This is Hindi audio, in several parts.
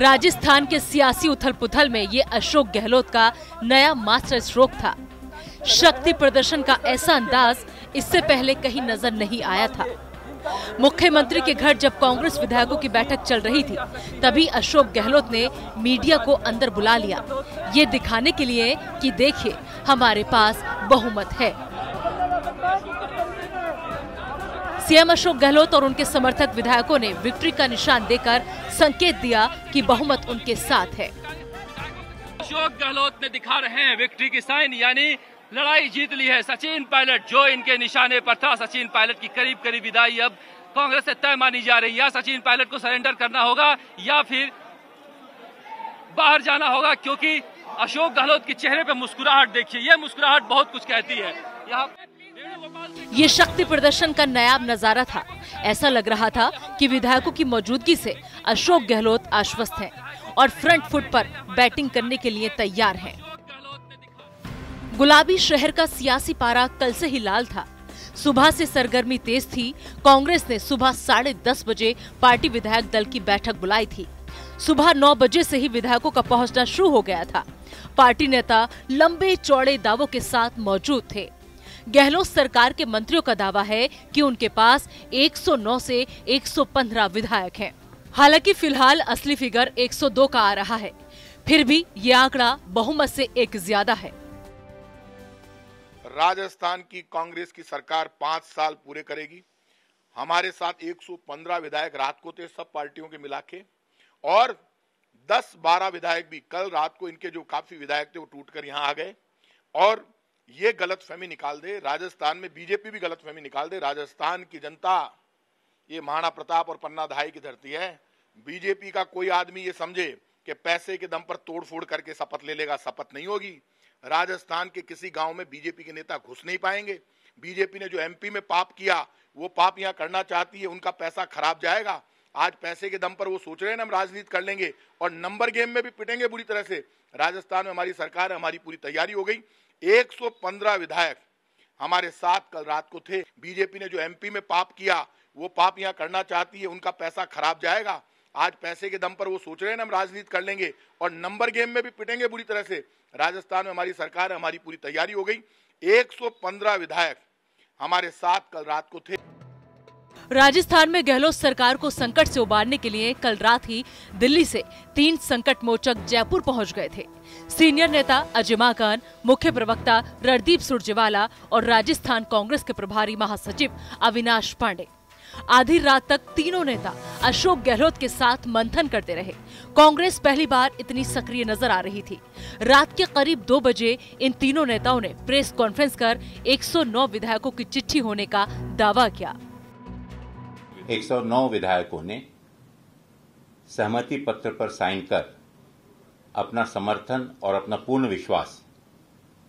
राजस्थान के सियासी उथल पुथल में ये अशोक गहलोत का नया मास्टर स्ट्रोक था। शक्ति प्रदर्शन का ऐसा अंदाज इससे पहले कहीं नज़र नहीं आया था। मुख्यमंत्री के घर जब कांग्रेस विधायकों की बैठक चल रही थी, तभी अशोक गहलोत ने मीडिया को अंदर बुला लिया। ये दिखाने के लिए कि देखिए, हमारे पास बहुमत है। सीएम अशोक गहलोत और उनके समर्थक विधायकों ने विक्ट्री का निशान देकर संकेत दिया कि बहुमत उनके साथ है। अशोक गहलोत ने दिखा रहे हैं विक्ट्री की साइन, यानी लड़ाई जीत ली है। सचिन पायलट, जो इनके निशाने पर था, सचिन पायलट की करीब करीब विदाई अब कांग्रेस से तय मानी जा रही है। या सचिन पायलट को सरेंडर करना होगा, या फिर बाहर जाना होगा, क्योंकि अशोक गहलोत के चेहरे पर मुस्कुराहट देखिए। ये मुस्कुराहट बहुत कुछ कहती है। यहाँ ये शक्ति प्रदर्शन का नायाब नज़ारा था। ऐसा लग रहा था कि विधायकों की मौजूदगी से अशोक गहलोत आश्वस्त हैं और फ्रंट फुट पर बैटिंग करने के लिए तैयार हैं। गुलाबी शहर का सियासी पारा कल से ही लाल था। सुबह से सरगर्मी तेज थी। कांग्रेस ने सुबह साढ़े दस बजे पार्टी विधायक दल की बैठक बुलाई थी। सुबह नौ बजे से ही विधायकों का पहुँचना शुरू हो गया था। पार्टी नेता लंबे चौड़े दावों के साथ मौजूद थे। गहलोत सरकार के मंत्रियों का दावा है कि उनके पास 109 से 115 विधायक हैं। हालाँकि फ़िलहाल असली फिगर 102 का आ रहा है। फिर भी ये आंकड़ा बहुमत से एक ज़्यादा है। राजस्थान की कांग्रेस की सरकार पाँच साल पूरे करेगी। हमारे साथ 115 विधायक रात को थे, सब पार्टियों के मिला के और 10-12 विधायक भी कल रात को इनके जो काफ़ी विधायक थे, वो टूटकर यहाँ आ गए। और ये गलत फहमी निकाल दे, राजस्थान में बीजेपी भी गलत फहमी निकाल दे, राजस्थान की जनता, ये महाराणा प्रताप और पन्ना धाई की धरती है। बीजेपी का कोई आदमी ये समझे कि पैसे के दम पर तोड़फोड़ करके शपथ ले लेगा, शपथ नहीं होगी। राजस्थान के किसी गाँव में बीजेपी के नेता घुस नहीं पाएँगे। बीजेपी ने जो एमपी में पाप किया, वो पाप यहाँ करना चाहती है, उनका पैसा खराब जाएगा। आज पैसे के दम पर वो सोच रहे हैं हम राजनीति कर लेंगे और नंबर गेम में भी पिटेंगे बुरी तरह से। राजस्थान में हमारी सरकार हमारी पूरी तैयारी हो गई। 115 विधायक हमारे साथ कल रात को थे। बीजेपी ने जो एमपी में पाप किया, वो पाप यहाँ करना चाहती है, उनका पैसा खराब जाएगा। आज पैसे के दम पर वो सोच रहे हैं हम राजनीति कर लेंगे और नंबर गेम में भी पिटेंगे बुरी तरह से। राजस्थान में हमारी सरकार हमारी पूरी तैयारी हो गई। 115 विधायक हमारे साथ कल रात को थे। राजस्थान में गहलोत सरकार को संकट से उबारने के लिए कल रात ही दिल्ली से तीन संकट मोचक जयपुर पहुँच गए थे। सीनियर नेता अजय माकन, मुख्य प्रवक्ता रणदीप सुरजेवाला और राजस्थान कांग्रेस के प्रभारी महासचिव अविनाश पांडे। आधी रात तक तीनों नेता अशोक गहलोत के साथ मंथन करते रहे। कांग्रेस पहली बार इतनी सक्रिय नज़र आ रही थी। रात के करीब दो बजे इन तीनों नेताओं ने प्रेस कॉन्फ्रेंस कर 109 विधायकों की चिट्ठी होने का दावा किया। 109 विधायकों ने सहमति पत्र पर साइन कर अपना समर्थन और अपना पूर्ण विश्वास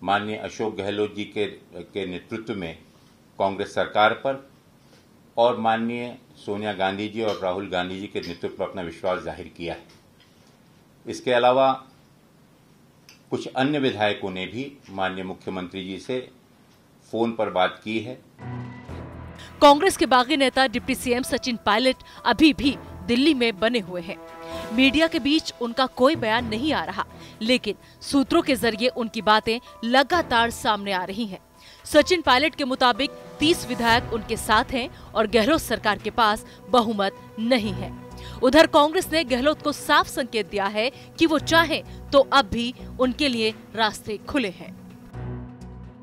माननीय अशोक गहलोत जी के के नेतृत्व में कांग्रेस सरकार पर और माननीय सोनिया गांधी जी और राहुल गांधी जी के नेतृत्व पर अपना विश्वास ज़ाहिर किया है। इसके अलावा कुछ अन्य विधायकों ने भी माननीय मुख्यमंत्री जी से फ़ोन पर बात की है। कांग्रेस के बागी नेता डिप्टी सीएम सचिन पायलट अभी भी दिल्ली में बने हुए हैं। मीडिया के बीच उनका कोई बयान नहीं आ रहा, लेकिन सूत्रों के ज़रिए उनकी बातें लगातार सामने आ रही हैं। सचिन पायलट के मुताबिक 30 विधायक उनके साथ हैं और गहलोत सरकार के पास बहुमत नहीं है। उधर कांग्रेस ने गहलोत को साफ़ संकेत दिया है कि वो चाहे तो अब भी उनके लिए रास्ते खुले हैं।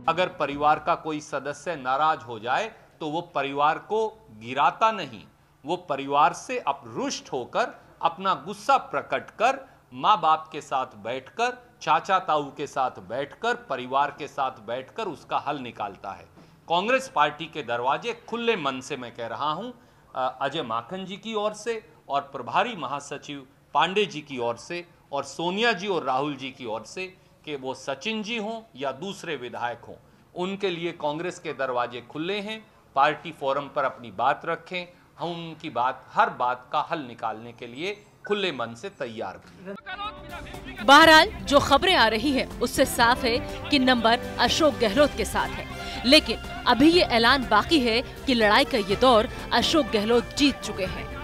अगर परिवार का कोई सदस्य नाराज़ हो जाए तो वो परिवार को गिराता नहीं, वो परिवार से अपरुष्ट होकर अपना गुस्सा प्रकट कर माँ बाप के साथ बैठकर चाचा ताऊ के साथ बैठकर, परिवार के साथ बैठकर उसका हल निकालता है। कांग्रेस पार्टी के दरवाजे खुले मन से मैं कह रहा हूँ अजय माखन जी की ओर से और प्रभारी महासचिव पांडे जी की ओर से और सोनिया जी और राहुल जी की ओर से कि वो सचिन जी हों या दूसरे विधायक हों, उनके लिए कांग्रेस के दरवाजे खुले हैं पार्टी फोरम पर अपनी बात रखें, हम उनकी बात, हर बात का हल निकालने के लिए खुले मन से तैयार बहरहाल, जो खबरें आ रही है, उससे साफ़ है कि नंबर अशोक गहलोत के साथ है। लेकिन अभी ये ऐलान बाकी है कि लड़ाई का ये दौर अशोक गहलोत जीत चुके हैं।